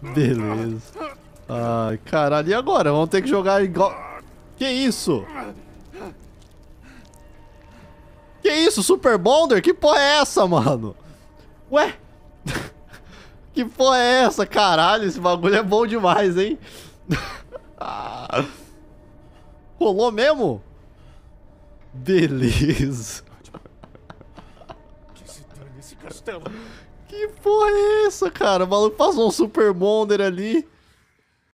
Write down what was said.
Beleza. Ai, caralho. E agora? Vamos ter que jogar igual... Que isso? Que isso? Super Bonder? Que porra é essa, mano? Ué? que porra é essa? Caralho, esse bagulho é bom demais, hein? Ah. Rolou mesmo? Beleza. Que se dane esse castelo. Que porra é essa, cara? O maluco passou um Super Bonder ali.